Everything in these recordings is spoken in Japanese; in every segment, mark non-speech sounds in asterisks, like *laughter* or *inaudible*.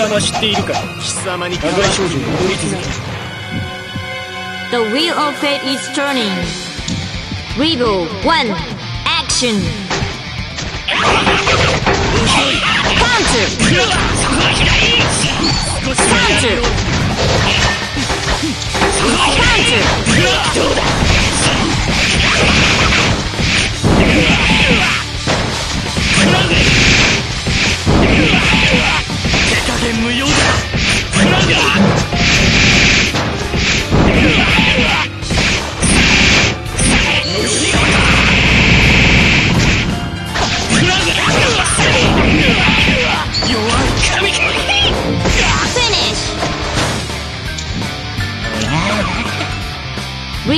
様知っているか貴様に加害少女を踊り続け The wheel of fate is turning. Rebel 1. Action. Counter. Counter. Counter. 手加て無用だ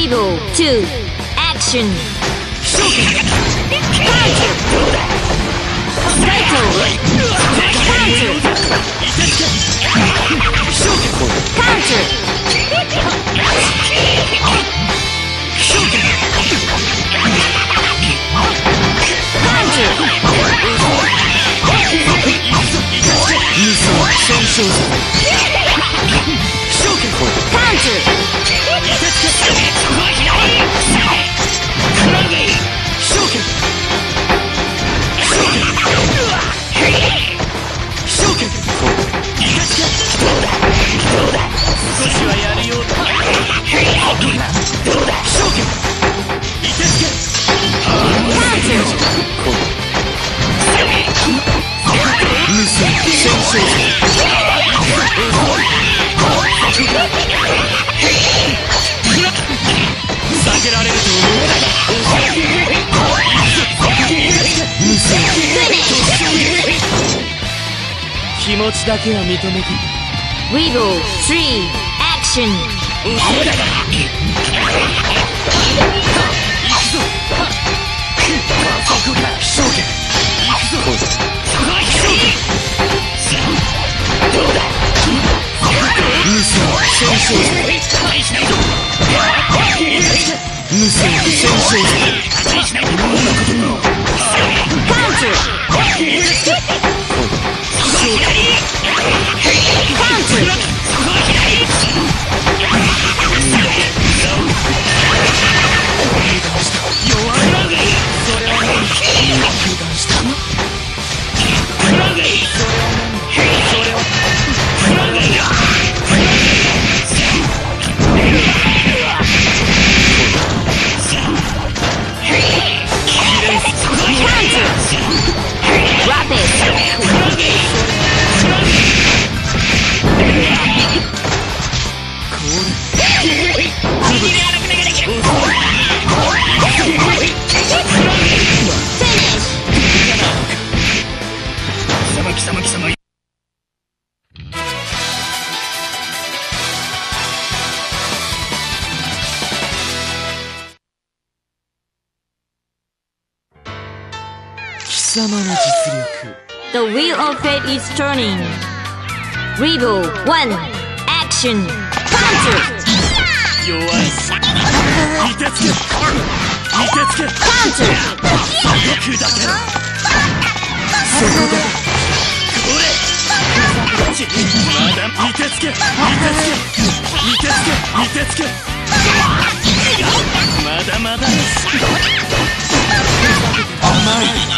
リボー2 action ちだけは認めて Rebel 3 Action. ここか召喚行くぞ。どうだ無双戦勝者しないぞ。無双戦勝者しないぞ。どんなこともカウントカ様の実力 The wheel of fate is turning Rebel 1 Action Counter 弱いいてつけいてつけ Counter 砕けろそこだこれちまだいてつけいてつけいてつけいてつけまだまだ甘い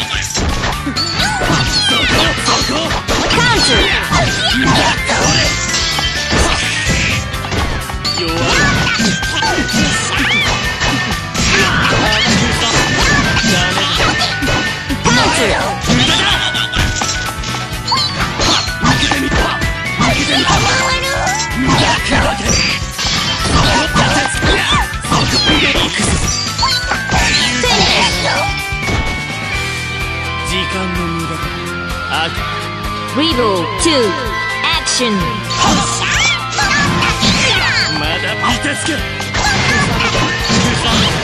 Three, two, action! *laughs*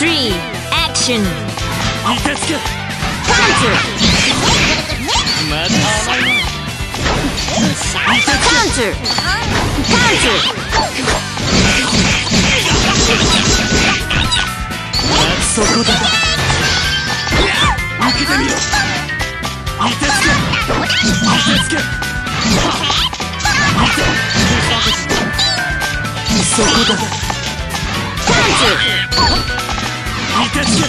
Rebel 3 Action いてつけ Counter まだ甘いな Counter Counter そこだ受けてみろいてつけいてつけそこだパンチつけいてつ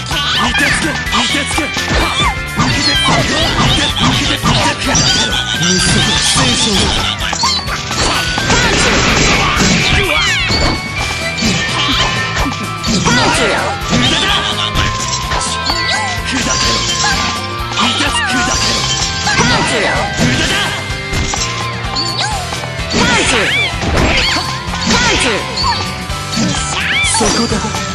けいてつけ受けて受けて受けて受けて見せろ戦争だ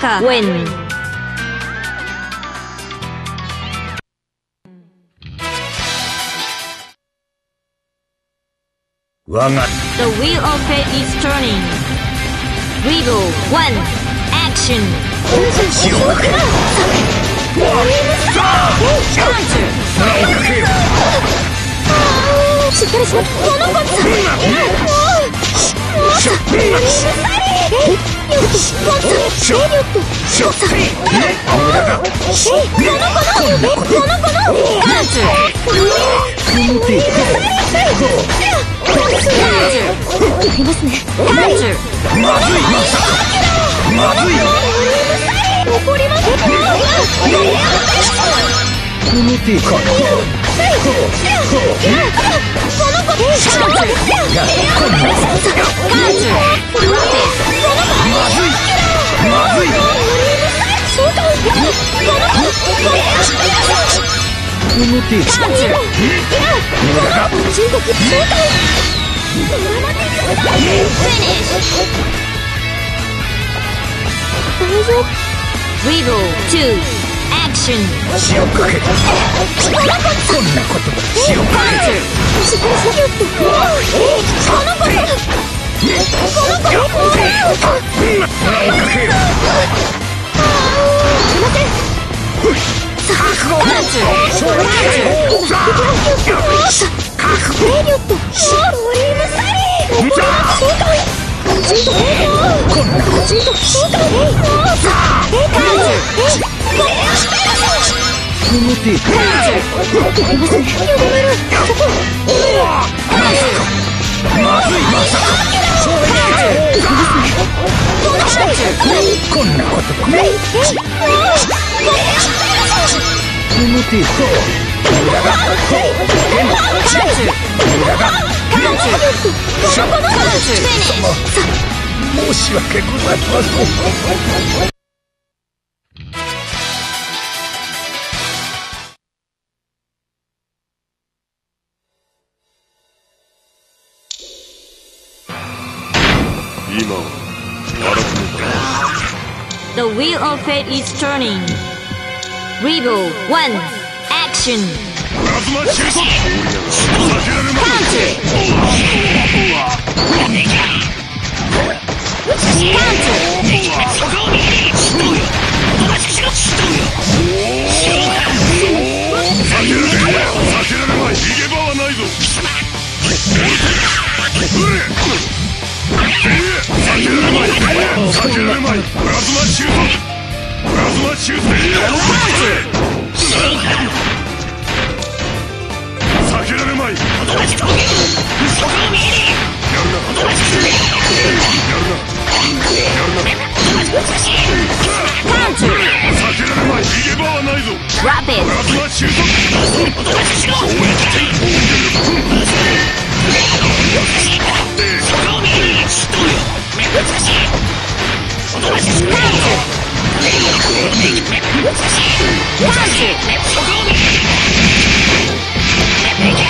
タオカカ Win 我が The wheel of fate is turning Rebel 1 Action Counter しっかりしろこの子さ怒ります大丈夫 Rebel 2 Action 血をかけたこんなことが血をか Counter しっかりしなきゃってこの子この子この子けかけよすいこんなこと。カチンと正解えいさあえカウンえこれやってるさいますね申し訳ございません The wheel of fate is turning Rebel 1 Action. ラズマ中速避けられま Counter. 避けられまい避けられまい逃げ場はないぞうれ避けられまい避けられまいプラズマ中速プラズマ中速避け習得しろそう言って防御力よしどうよ難しいおとなしくなるぞ難しいマジそこを見ていけ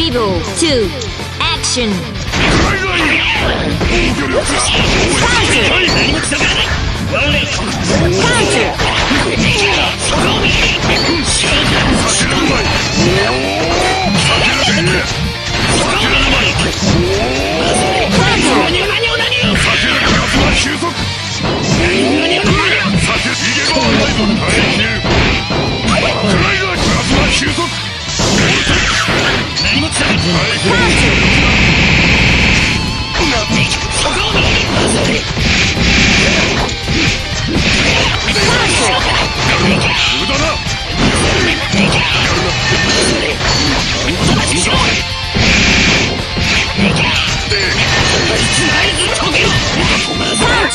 Three, two, action! Counter! Counter!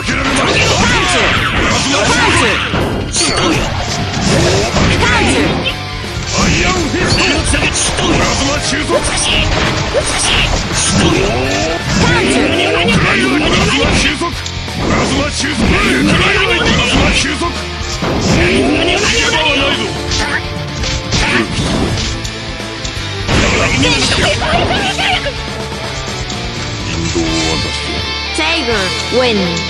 かどうしたもう Rebel 3 Action 受けろ海外プラズマ収束逃げ場はないぞ避けられないプラズマ収束 Counter アイアンフィストプラズマ収束プラズマ収束プラズマ収束海外プラズマ収束逃げ場はないぞ Tiger win